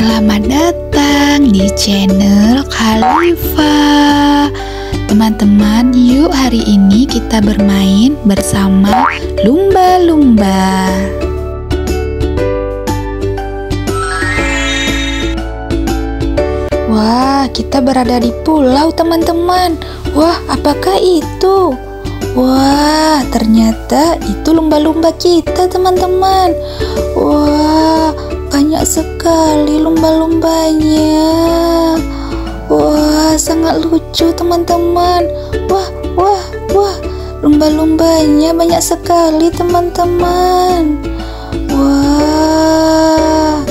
Selamat datang di channel Khalifa. Teman-teman, yuk hari ini kita bermain bersama lumba-lumba. Wah, kita berada di pulau teman-teman. Wah, apakah itu? Wah, ternyata itu lumba-lumba kita teman-teman. Wah, sekali lumba-lumbanya. Wah, sangat lucu teman-teman. Wah, wah, wah, lumba-lumbanya banyak sekali teman-teman. Wah,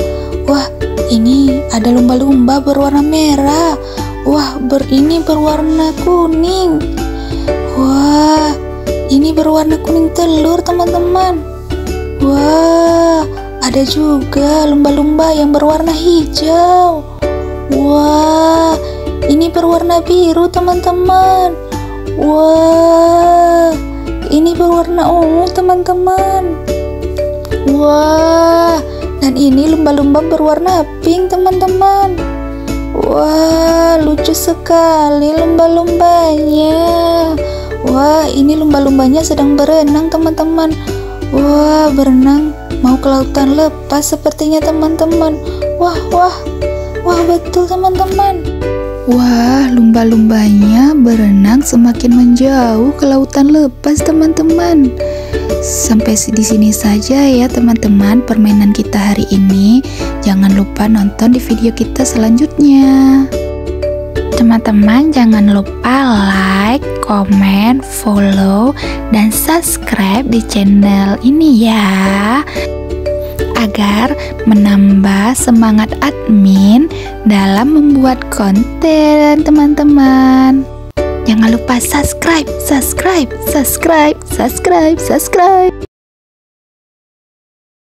wah, ini ada lumba-lumba berwarna merah. Wah, ber ini berwarna kuning. Wah, ini berwarna kuning telur teman-teman. Wah, ada juga lumba-lumba yang berwarna hijau. Wah, ini berwarna biru, teman-teman. Wah, ini berwarna ungu, teman-teman. Wah, dan ini lumba-lumba berwarna pink, teman-teman. Wah, lucu sekali lumba-lumbanya. Wah, ini lumba-lumbanya sedang berenang, teman-teman. Wah, berenang mau ke lautan lepas sepertinya teman-teman. Wah, wah, wah betul teman-teman. Wah, lumba-lumbanya berenang semakin menjauh ke lautan lepas teman-teman. Sampai di sini saja ya teman-teman permainan kita hari ini. Jangan lupa nonton di video kita selanjutnya. Teman-teman jangan lupa like, komen, follow, dan subscribe di channel ini ya agar menambah semangat admin dalam membuat konten teman-teman. Jangan lupa subscribe subscribe subscribe subscribe subscribe